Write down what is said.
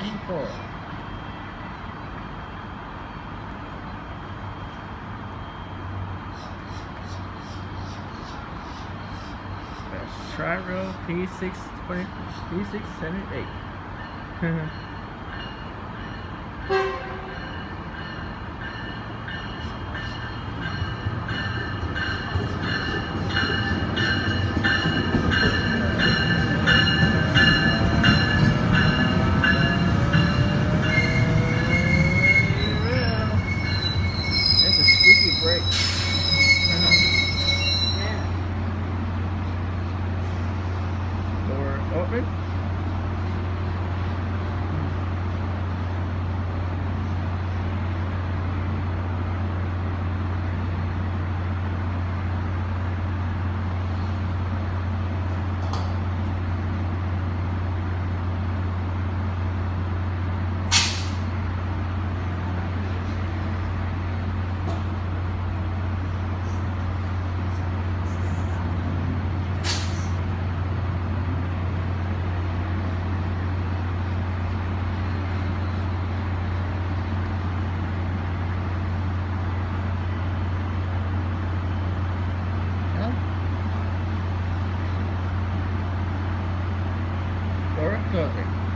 ankle. Try row P6, P6, 7, 8. Door Correcto.